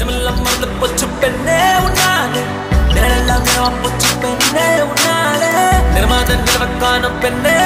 నిజముల మళ్ళీ పొచ్చు పెన్నే ఉన్నాలే నెలల పొచ్చు పెన్నే ఉన్నాలే నిర్మాత పెన్నే